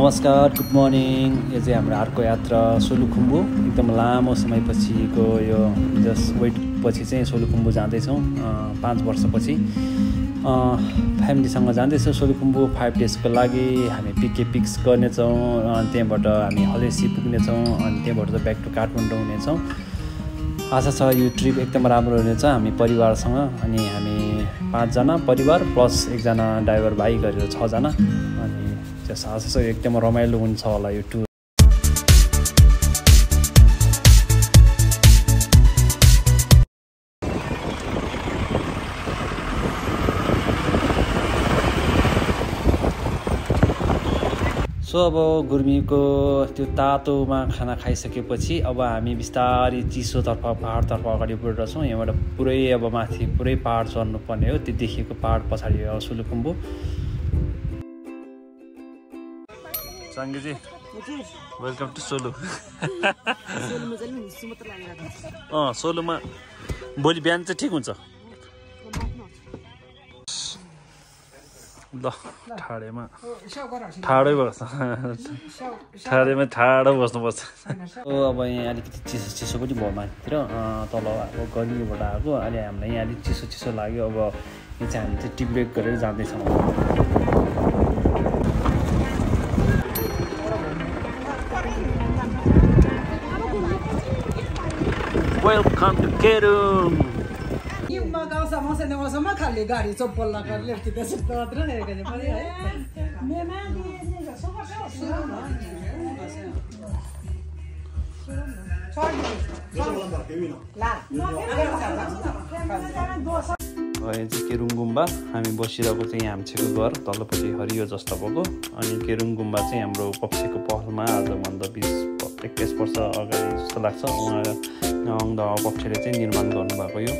नमस्कार good morning यो चाहिँ हाम्रो अर्को यात्रा सोलुखुम्बु। एकदम लामो समयपछिको यो जस्ट वेटपछि चाहिँ सोलुखुम्बु जाँदैछौँ पाँच वर्षपछि। फ्यामिलीसँग जाँदैछौँ सोलुखुम्बु फाइभ डेजको लागि। हामी पिके पिक्स गर्नेछौँ अनि त्यहाँबाट हामी हलेसी पुग्नेछौँ अनि त्यहाँबाट चाहिँ ब्याक टु काठमाडौँ हुनेछौँ। आशा छ यो ट्रिप एकदम राम्रो हुनेछ हामी परिवारसँग। अनि हामी पाँचजना परिवार प्लस एकजना ड्राइभर भाइ गरेर छजना। त्यस आशा छ एकदम रमाइलो हुन्छ होला यो टुर सो अब गुर्मीको त्यो तातोमा खाना खाइसकेपछि अब हामी बिस्तारै चिसोतर्फ पाहाडतर्फ अगाडि बढिरहेछौँ यहाँबाट पुरै अब माथि पुरै पाहाड चढ्नुपर्ने हो। त्यो देखिएको पाहाड पछाडि हो साङ्गेजी वेलकम टु सोलु अँ सोलुमा भोलि बिहान चाहिँ ठिक हुन्छ. ल ठाडेमा ठाडै बस्छ ठाडेमा ठाडो बस्नुपर्छ अब यहाँ अलिकति चिसो चिसो पनि भयो माथितिर तल अब गर्मीबाट आएको अहिले हामीलाई यहाँ अलिक चिसो चिसो लाग्यो अब यहाँ चाहिँ हामी चाहिँ टी ब्रेक गरेर जाँदैछौँ welcome to mo se ne va sama खाली गाडी चप्पल लगाएर लेफ्टी त्यसो मात्र हेरेको पनि है यहाँ चाहिँ केरुङ गुम्बा हामी बसिरहेको चाहिँ हाम्छेको घर तल्लोपट्टि हरियो जस्तो भएको। अनि केरुङ गुम्बा चाहिँ हाम्रो पक्षीको पहलमा आजभन्दा बिस एक्काइस वर्ष अगाडि जस्तो लाग्छ। उहाँ अङ्ग पक्षले चाहिँ निर्माण गर्नुभएको यो।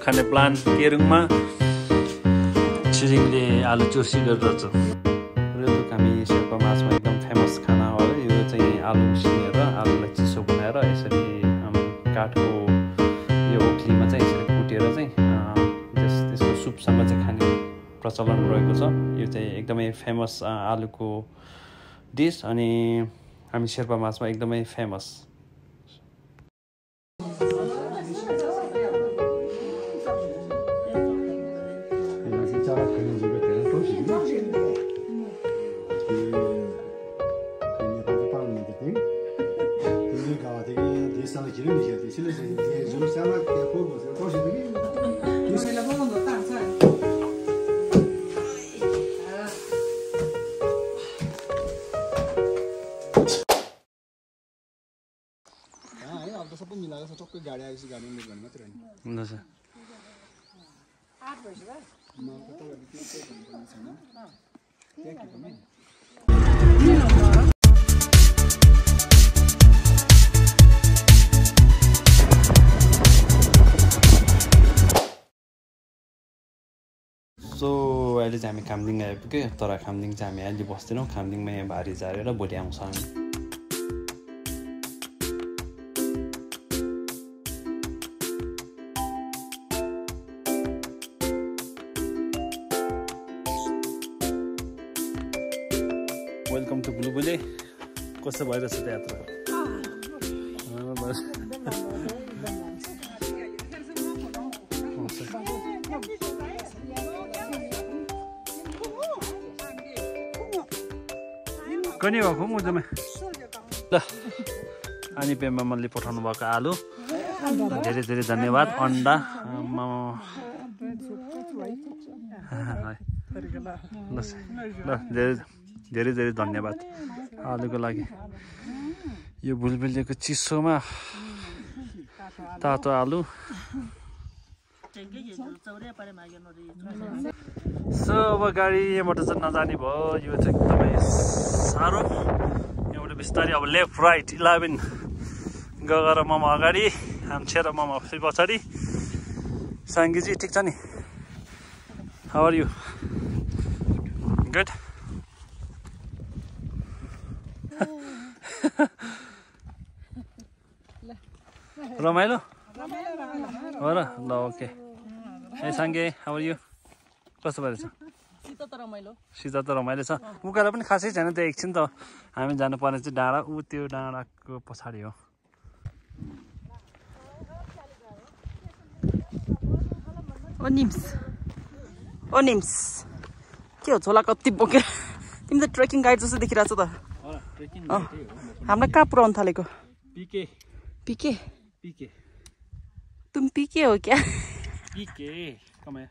खाने प्लान केरुङमा। छिरिङले आलु चुर्सी गरिरहेछ काठको यो ओखलीमा चाहिँ यसरी कुटेर चाहिँ त्यस त्यसको सुपसँग चाहिँ खाने प्रचलन रहेको छ। यो चाहिँ एकदमै फेमस आलुको डिस अनि हामी शेर्पा मासमा एकदमै फेमस। सबै मिलाएर छ टक्कै गाडी आएपछि गाडी मिल भन्ने मात्रै होइन हुन्छ सो अहिले चाहिँ हामी खामदिङ आइपुग्यो तर खामदिङ चाहिँ हामी अहिले बस्दैनौँ। खामदिङमा यहाँ भारी झारेर भोलि आउँछ हामी। Welcome to Bulbule. कस्तो भइरहेछ त यात्रा? कनि भएको मुजुमा ल। अनि पेम्बा मल्ली पठाउनु भएको आलु। धेरै धेरै धन्यवाद। अन्डा आम्मा। ल धेरै धेरै धेरै धन्यवाद। आलुको लागि। यो भुलभुलिएको चिसोमा तातो आलु। सो अब गाडी यहाँबाट चाहिँ नजाने भयो। यो चाहिँ एकदमै साह्रो। यहाँबाट बिस्तारै अब लेफ्ट राइट इलेभेन गएर ममा अगाडि हाम्छे र ममा फेरि पछाडि। साङ्गीजी ठिक छ नि? आर यु गुड रमाइलो? हो र ल ओके ए साङ्गे अब यो कस्तो भएछ शीत त रमाइलो सिधा त रमाइलो छ। उकालो पनि खासै छैन त्यो एकछिन त। हामी जानुपर्ने चाहिँ डाँडा। ऊ त्यो डाँडाको पछाडि हो। ओ निम्स। ओ निम्स। के हो झोला कति बोकेर? तिमी त ट्रेकिङ गाइड जस्तो देखिरहेको छ त अँ। हामीलाई कहाँ पुऱ्याउनु थालेको? पिके। पिके। पिके। तुम पिके हो क्या? पिके कमायो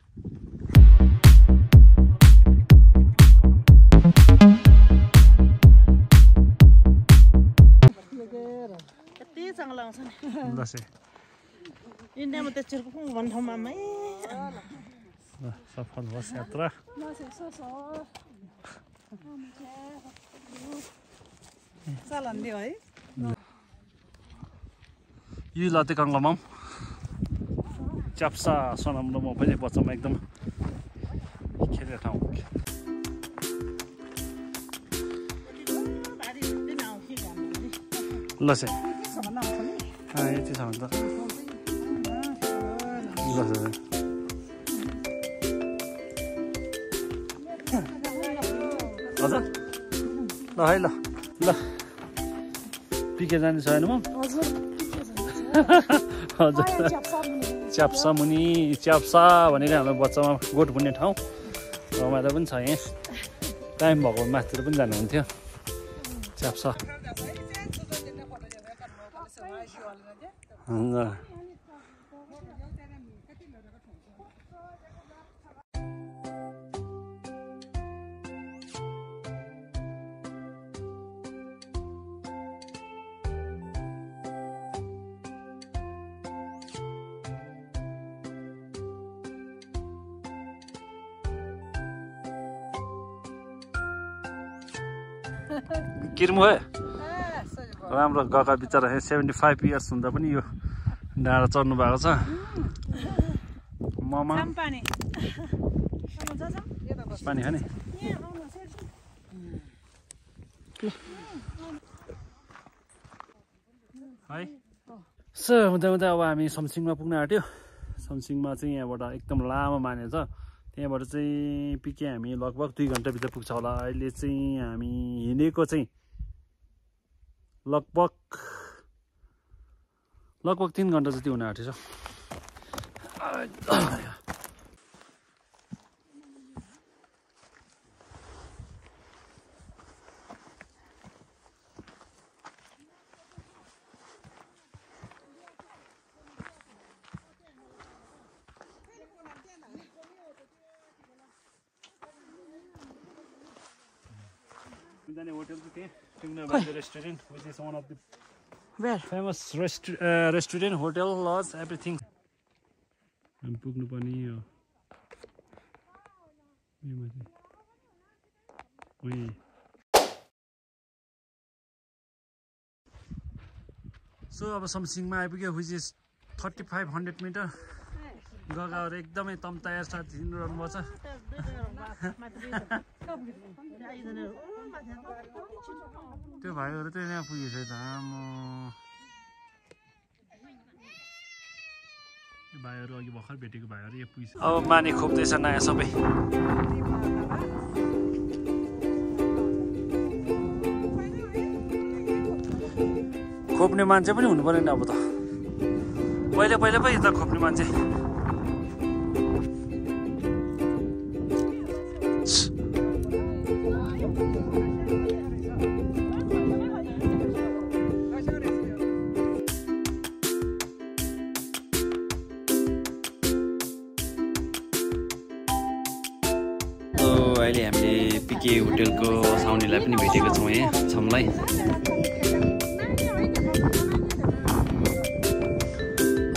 कति चांगला आउँछ नि इन्डियामा त चिर्कुङ भन्ने ठाउँमा मै ल सफल होस् यात्रा चलान्थ्यो है यो लते कङ्गलमा च्याप्सा सोनाम म पनि बच्चामा एकदम खेल्ने ठाउँ ल चाहिँ यति छ भने त ल हजुर ल है ल ल पिके जाने छैन म हजुर च्याप्सा मुनि च्याप्सा भनेको हाम्रो बच्चामा गोठ बुन्ने ठाउँ। रमाइलो पनि छ यहाँ। टाइम भएको भए माथितिर पनि जानुहुन्थ्यो। च्याप्सा। किर्मु है? राम्रो गएका बिचरा सेभेन्टी फाइभ इयर्स हुँदा पनि यो डाँडा चढ्नु भएको छ। ममा। पानी पानी। खाने है? सो हुँदा हुँदा अब हामी समसिङमा पुग्न आँट्यो। समसिङमा चाहिँ यहाँबाट एकदम लामो माने छ त्यहाँबाट चाहिँ पिके हामी लगभग दुई घन्टाभित्र पुग्छ होला। अहिले चाहिँ हामी हिँडेको चाहिँ लगभग लगभग तिन घन्टा जति हुन आँटेछ। जाने होटल चाहिँ त्यहाँ Tungna Baje restaurant which is one of the very famous restaurant restaurant hotel lodge everything हामी पुग्नुपर्ने यो सो अब समसिङमा आइपुग्यो which is thirty five hundred metre गगाहरू एकदमै तम तयार साथ हिँडिरहनु भएको छ। त्यो भाइहरू चाहिँ यहाँ पुगेछ है त आम्मो यो भाइहरू अघि भर्खर भेटेको भाइहरू यहाँ पुगिसक्यो अब माने खोप्दैछ नयाँ सबै खोप्ने मान्छे पनि हुनु पऱ्यो नि अब त पहिले पहिले पो यता खोप्ने मान्छे पिके होटेलको साउनीलाई पनि भेटेको छौँ यहाँ छमलाई।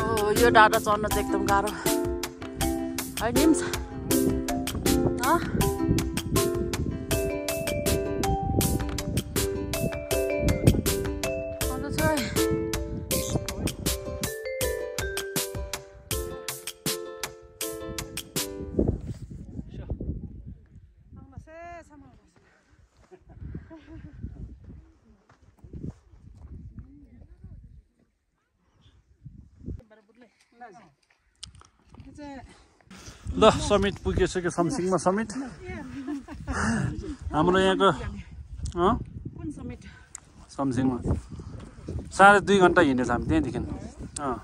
ओ यो डाँडा चढ्न चाहिँ एकदम गाह्रो। है ल समिट पुगिसक्यो समसिङमा समिट? हाम्रो यहाँको समसिङमा साढे दुई घन्टा हिँडेछ हामी त्यहाँदेखि। अँ।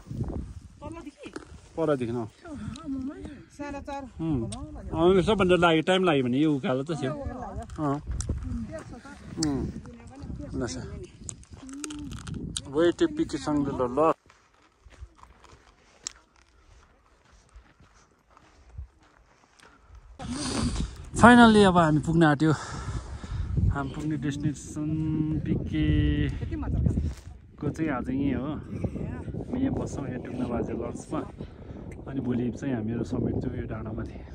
परदेखि अँ। सबभन्दा लाग्यो टाइम लाग्यो भने यो उकालो त थियो। अँ. ल सर वेट पिकेसँग ल। फाइनल्ली अब हामी पुग्न आँट्यो। हामी पुग्ने डेस्टिनेसन पिके कति मजा लाग्छ को चाहिँ आज यहीँ हो। हामी यहाँ बस्छौँ यहाँ टुक्ना बाजे लन्चमा। अनि भोलि चाहिँ हामीहरू समेट्छौँ यो डाँडामा थिएँ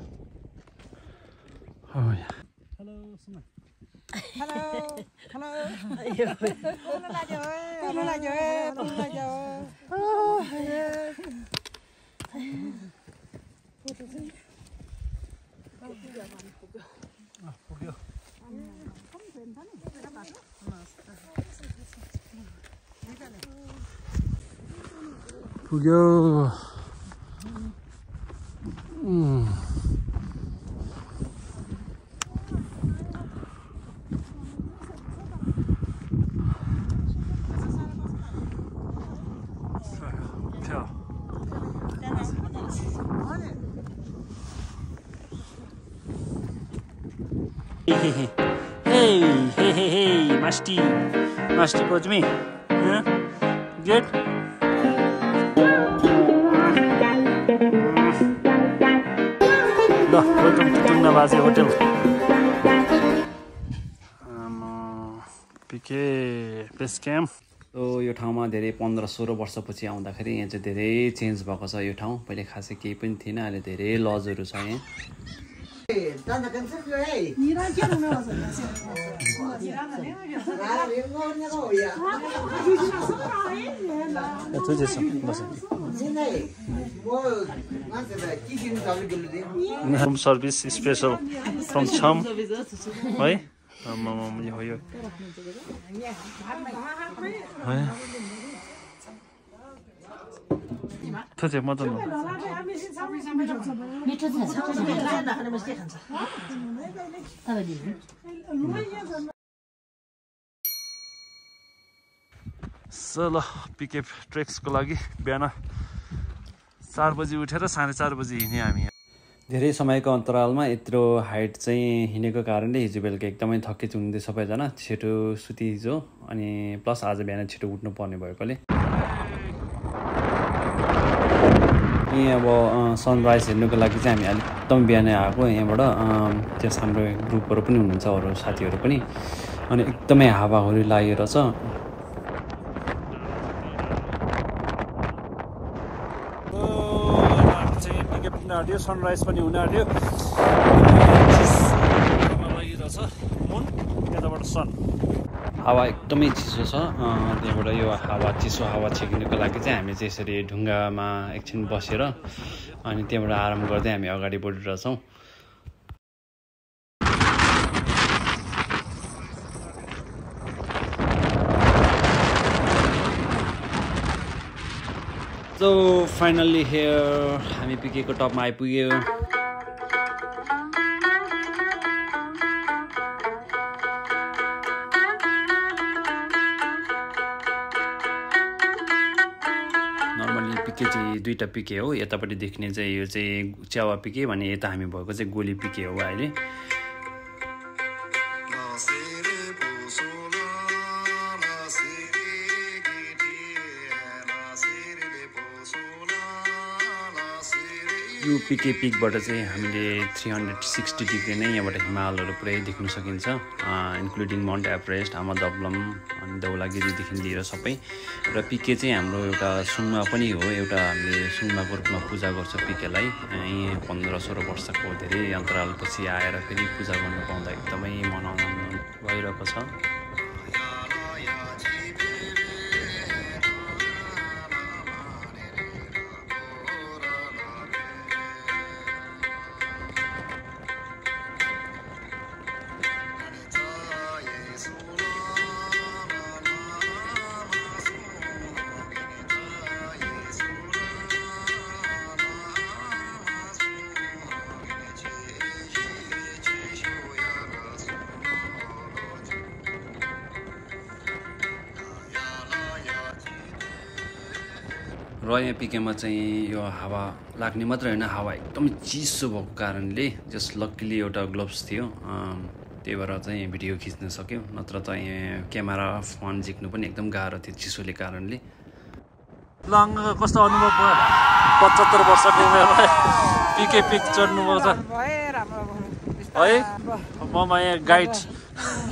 हो। हेलो सुन हेलो हेलो बोल्नु लाग्यो Coach me. Huh? Good? ल welcome to Tungna Baje hotel PK base camp यो ठाउँमा धेरै पन्ध्र सोह्र वर्षपछि आउँदाखेरि यहाँ चाहिँ धेरै चेन्ज भएको छ यो ठाउँ पहिले खासै केही पनि थिएन अहिले धेरै लजहरू छ यहाँ होम सर्भिस स्पेसल फ्रम छम है आम्मामा, यो हो यो है त्यो चाहिँ मजा मिठो सो ल पिकेप ट्रेक्सको लागि बिहान चार बजी उठेर साढे चार बजी हिँड्यौँ हामी। धेरै समयको अन्तरालमा यत्रो हाइट चाहिँ हिँडेको कारणले हिजो बेलुका एकदमै थकित हुनुहुन्थ्यो सबैजना छिटो सुति हिजो अनि प्लस आज बिहान छिटो उठ्नु पर्ने भएकोले। यहीँ अब सनराइज हेर्नुको लागि चाहिँ हामी अलिक एकदम बिहानै आएको यहाँबाट। त्यस हाम्रो ग्रुपहरू पनि हुनुहुन्छ अरू साथीहरू पनि। अनि एकदमै हावाहुरी लागेर छ। आँट्यो सनराइज पनि हुन आँट्यो। लागिरहेछ। मुन यताबाट सन हावा एकदमै चिसो छ। त्यहाँबाट यो हावा चिसो हावा छेकिनुको लागि चाहिँ हामी चाहिँ यसरी ढुङ्गामा एकछिन बसेर अनि त्यहाँबाट आराम गर्दै हामी अगाडि बढिरहेछौँ। सो फाइनल्ली हेयर हामी पिकेको टपमा आइपुग्यो। दुईवटा पिके हो यतापट्टि देख्ने चाहिँ यो चाहिँ च्यावा पिके भने यता हामी भएको चाहिँ गोली पिके हो अहिले। यो पिके पिकबाट चाहिँ हामीले थ्री हन्ड्रेड सिक्सटी डिग्री नै यहाँबाट हिमालहरू पुरै देख्न सकिन्छ इन्क्लुडिङ माउन्ट एभरेस्ट आमा दबलम अनि धौलागिरीदेखि लिएर सबै। र पिके चाहिँ हाम्रो एउटा सुनमा पनि हो एउटा हामीले सुनमाको रूपमा पूजा गर्छ पिकेलाई। यहीँ पन्ध्र सोह्र वर्षको धेरै अन्तरालपछि आएर फेरि पूजा गर्नु पाउँदा एकदमै मनाउनु भइरहेको छ। र यहाँ पिकेमा चाहिँ यो हावा लाग्ने मात्रै होइन हावा एकदमै चिसो भएको कारणले जस लक्कीली एउटा ग्लोभ्स थियो त्यही भएर चाहिँ भिडियो खिच्न सक्यो। नत्र त यहाँ क्यामेरा फोन झिक्नु पनि एकदम गाह्रो थियो चिसोले कारणले। लङ कस्तो अनुभव भयो पचहत्तर वर्षको उमेरमा पिके पिक चढ्नुभएको छ है? म यहाँ गाइड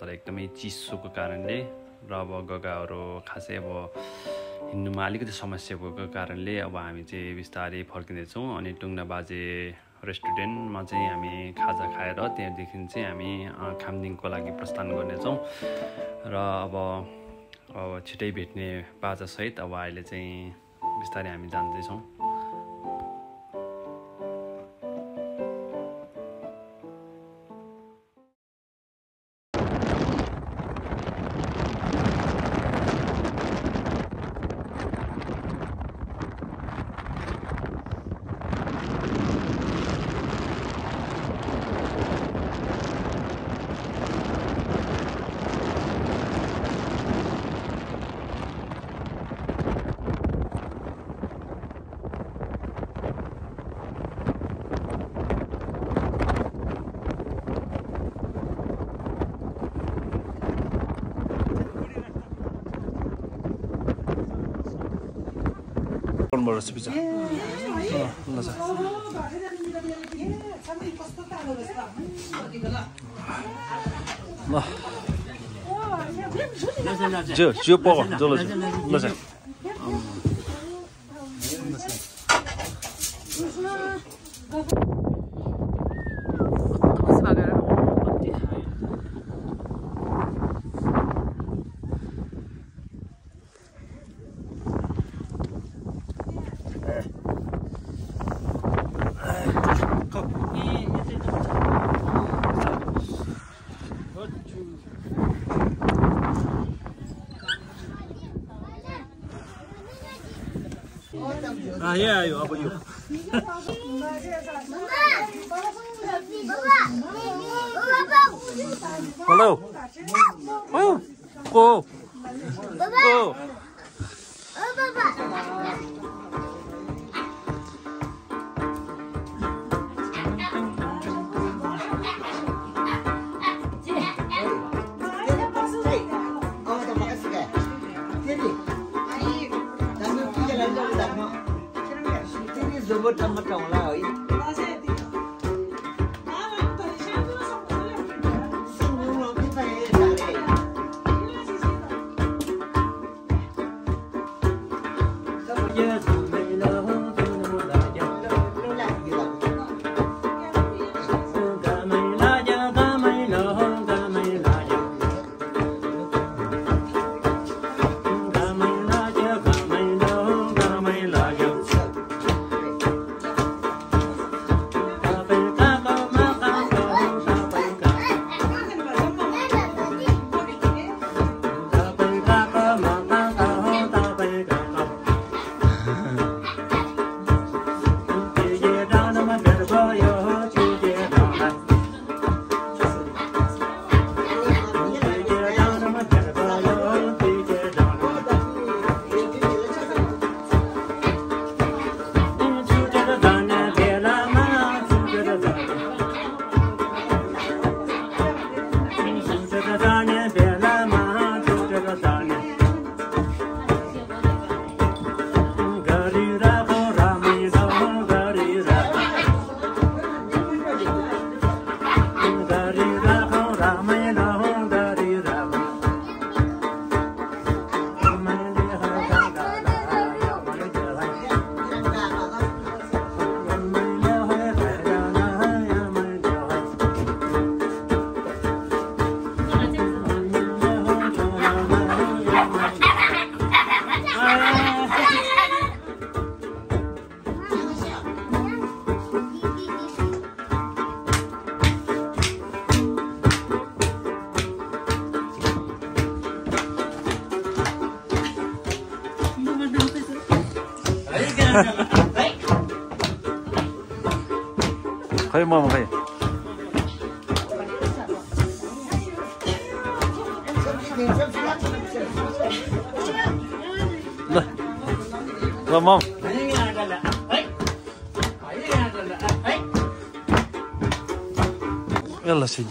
तर एकदमै चिसोको कारणले र अब गगाहरू खासै अब हिँड्नुमा अलिकति समस्या भएको कारणले अब हामी चाहिँ बिस्तारै फर्किँदैछौँ अनि टुङ्ना बाजे रेस्टुरेन्टमा चाहिँ हामी खाजा खाएर त्यहाँदेखि चाहिँ हामी खामदिङको लागि प्रस्थान गर्नेछौँ र अब अब छिटै भेट्ने बाजासहित अब अहिले चाहिँ बिस्तारै हामी जाँदैछौँ। रहेछ? पिज्जा अँ, ल चाहिँ। ल चाहिँ ल चाहिँ 我怎么走了 可以吗？可以。来，来，忙。哎，来这个样子了。哎，来这个样子了。哎。别了，兄弟。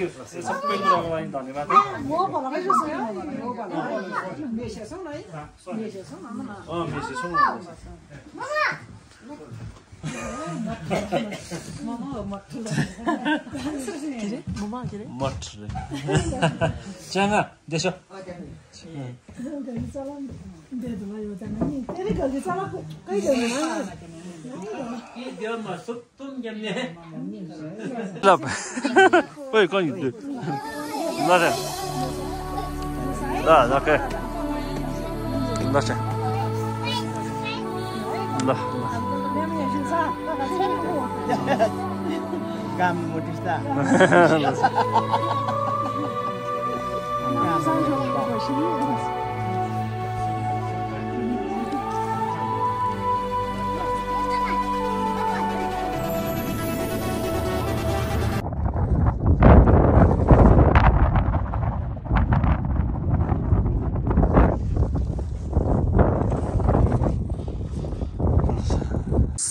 यू सबै कुराको लागि धन्यवाद अँ मेसेसौँ मठ रे च्याङ्गा देशो ल ओइ कहीँ ल ल ल ओके ल चाहिँ ल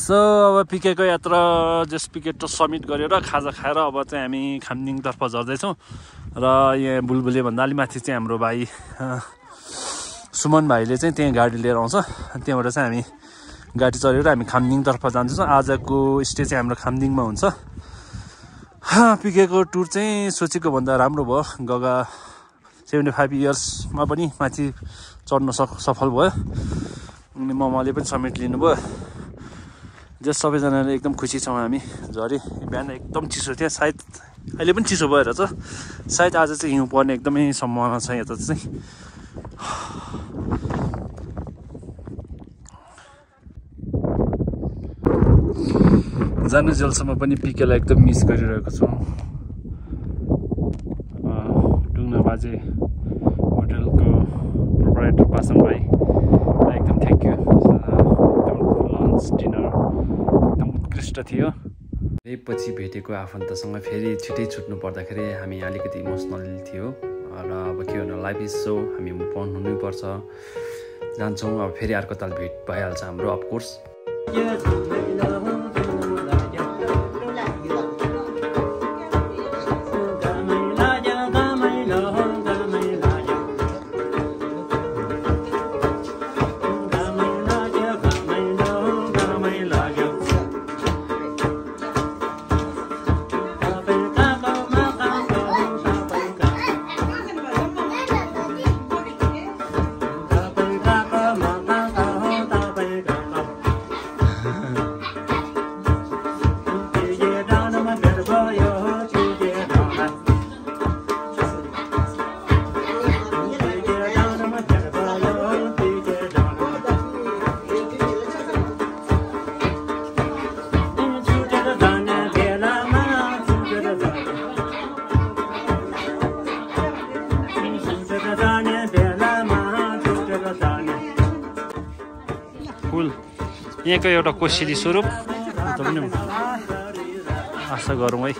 सो अब पिकेको यात्रा जस पिकेट समिट गरेर खाजा खाएर अब चाहिँ हामी खामदिङतर्फ झर्दैछौँ र यहाँ बुलबुले भन्दा अलि माथि चाहिँ हाम्रो भाइ सुमन भाइले चाहिँ त्यहाँ गाडी लिएर आउँछ। त्यहाँबाट चाहिँ हामी गाडी चढेर हामी खामदिङतर्फ जान्छौँ आजको स्टे चाहिँ हाम्रो खामदिङमा हुन्छ। पिकेको टुर चाहिँ सोचेको भन्दा राम्रो भयो। गगा सेभेन्टी फाइभ इयर्समा पनि माथि चढ्न सक सफल भयो। अनि ममाले पनि समेट लिनुभयो। जस सबैजनाले एकदम खुसी छौँ हामी। झरी बिहान एकदम चिसो थियो। सायद अहिले पनि चिसो भएर छ। सायद आज चाहिँ हिउँ पर्ने एकदमै सम्भावना छ यता चाहिँ। जानु जेलसम्म पनि पिकेलाई एकदम मिस गरिरहेको छौँ। डुङ्ना बाजे होटलको प्रोपराइटर पासङ भाइ एकदम थ्याङ्क यू एकदम लन्च डिनर उत्कृष्ट थियो। पछि भेटेको आफन्तसँग फेरि छिटै छुट्नु पर्दाखेरि हामी अलिकति इमोसनल थियो। र अब के भन्नु लाइफ इज सो हामी अन हुनैपर्छ जान्छौँ अब फेरि अर्को ताल भेट भइहाल्छ हाम्रो अफकोर्स यहाँको एउटा कोसेली स्वरूप। पनि आशा गरौँ है।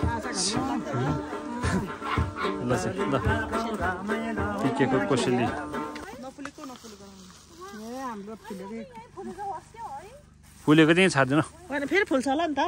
ल चाहिँ ल। पिकेको कोसेली फुलेको चाहिँ छाड्दैन फेरि फुल्छ होला नि त।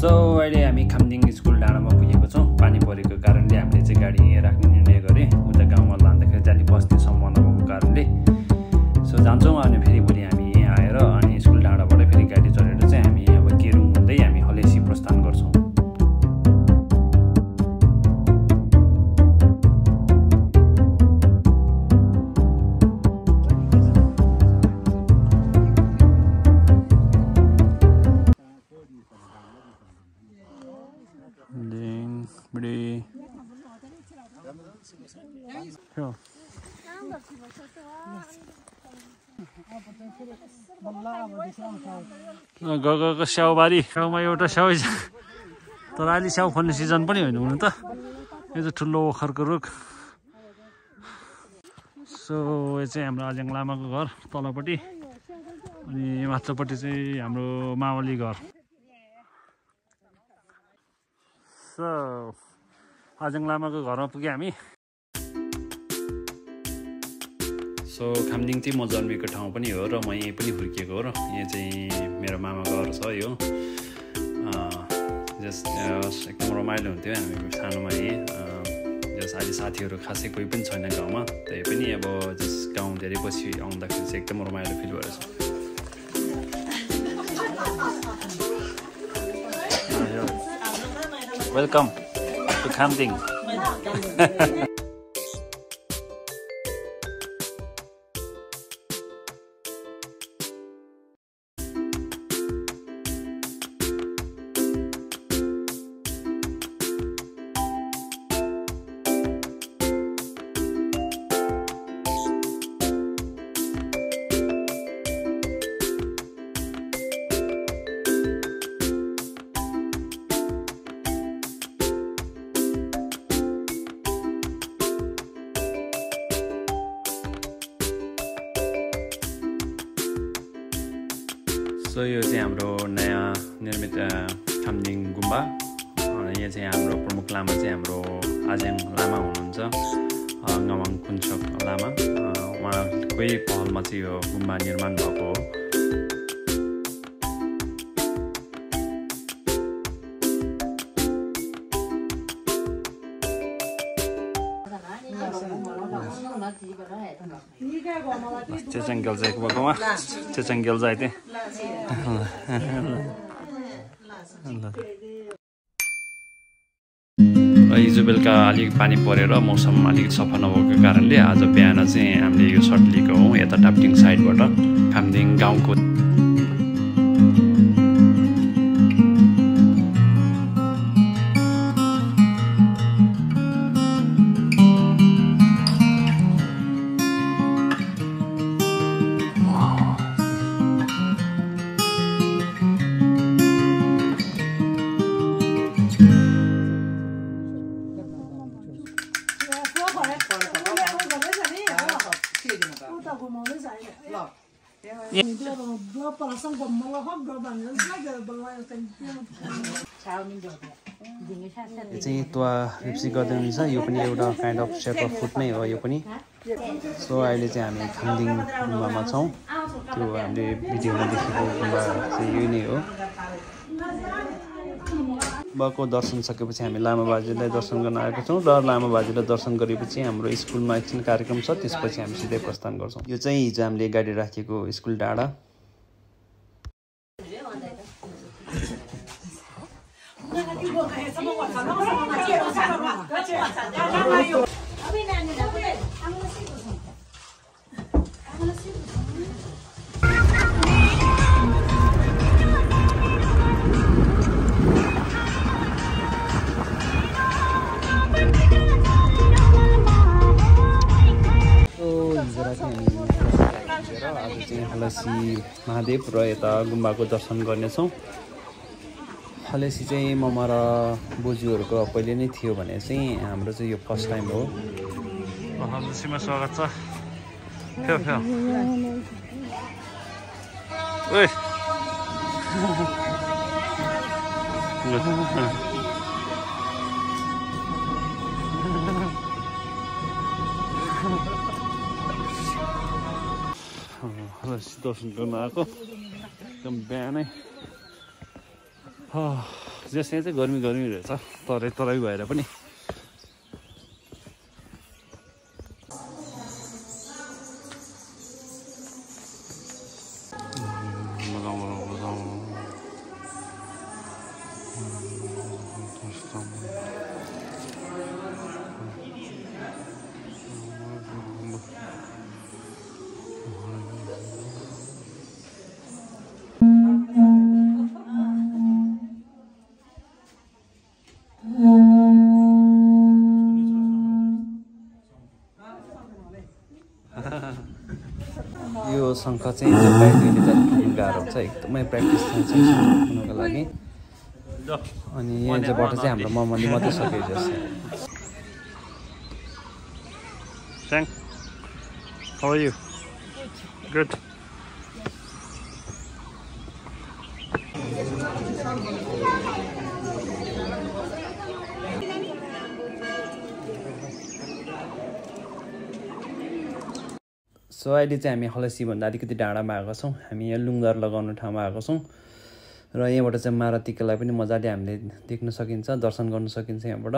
सो अहिले हामी खामदिङ स्कुल डाँडामा पुगेको छौँ। पानी परेको कारणले हामीले चाहिँ गाडी यहाँ राख्ने निर्णय गरेँ उता गाउँमा लाँदाखेरि जाने बस्ने सम्बन्ध भएको कारणले। सो जान्छौँ अनि फेरि भोलि गएको स्याउबारी स्याउमा एउटा स्याउ तर अहिले स्याउ फल्ने सिजन पनि होइन हुनु त। यो चाहिँ ठुलो ओखरको रुख। सो यो चाहिँ हाम्रो आज्याङ लामाको घर तलपट्टि। अनि माथिल्लोपट्टि चाहिँ हाम्रो मावली घर। सो आज्याङ लामाको घरमा पुग्यौँ हामी। सो खामदिङ चाहिँ म जन्मेको ठाउँ पनि हो र म यहीँ पनि हुर्किएको हो र यहाँ चाहिँ मेरो मामा घर छ यो। जस एकदम रमाइलो हुन्थ्यो हामी सानोमा यहीँ। जस अहिले साथीहरू खासै कोही पनि छैन गाउँमा त्यही पनि अब जस गाउँ धेरै पछि आउँदाखेरि चाहिँ एकदम रमाइलो फिल भएर छ वेलकम टु खामदिङ। सो यो चाहिँ हाम्रो नयाँ निर्मित अ, खामदिङ गुम्बा यहाँ चाहिँ हाम्रो प्रमुख लामा चाहिँ हाम्रो आज्याङ लामा हुनुहुन्छ अ, गमाङ कुन्छक लामा उहाँकै पहलमा चाहिँ यो गुम्बा निर्माण भएको हो चाहिँ बगामा चेचङ्गेल चाहिँ थिएँ र हिजो बेलुका अलिक पानी परेर मौसम अलिकति सफा नभएको कारणले आज बिहान चाहिँ हामीले यो सर्ट लिएको हौँ यता टाप्टिङ साइडबाट खामदिङ गाउँको यो चाहिँ तुवा रिप्सी गर्दै हुनुहुन्छ यो पनि एउटा kind of shape of food नै हो यो पनि सो अहिले चाहिँ हामी खामदिङ गुम्बामा छौँ त्यो हामीले भिडियोमा देखेको गुम्बा चाहिँ यही नै हो गुम्बाको दर्शन सकेपछि हामी लामा बाजेलाई दर्शन गर्न आएको छौँ र लामा बाजेलाई दर्शन गरेपछि हाम्रो स्कुलमा एकछिन कार्यक्रम छ त्यसपछि हामी सिधै प्रस्थान गर्छौँ। यो चाहिँ हिजो हामीले गाडी राखेको स्कुल डाँडा हिजो राति हामी पुगेर आज चाहिँ हलसी महादेव र यता गुम्बाको दर्शन गर्नेछौँ। हलेसी चाहिँ ममा र बोजूहरूको पहिले नै थियो भने चाहिँ हाम्रो चाहिँ यो फर्स्ट टाइम हो। हजुरसीमा स्वागत छ। दर्शन गर्न आएको। एकदम बिहानै। जस यहाँ चाहिँ गर्मी गर्मी रहेछ। तराई तराई भएर पनि। शङ्ख चाहिँ दुईले जति गाह्रो हुन्छ एकदमै प्र्याक्टिस चाहिन्छ हुनुको लागि अनि यहाँबाट चाहिँ हाम्रो ममनी मात्रै जस्तो Thank. How are? Good. So अहिले चाहिँ हामी हलसीभन्दा अलिकति डाँडामा आएको छौँ। हामी यहाँ लुङ्गर लगाउने ठाउँमा आएको छौँ। र यहाँबाट चाहिँ मारुतिकालाई पनि मजाले हामीले देख्न सकिन्छ दर्शन गर्न सकिन्छ यहाँबाट।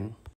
again.